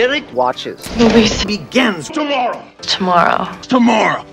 Derek watches Movies begins tomorrow. tomorrow. Tomorrow.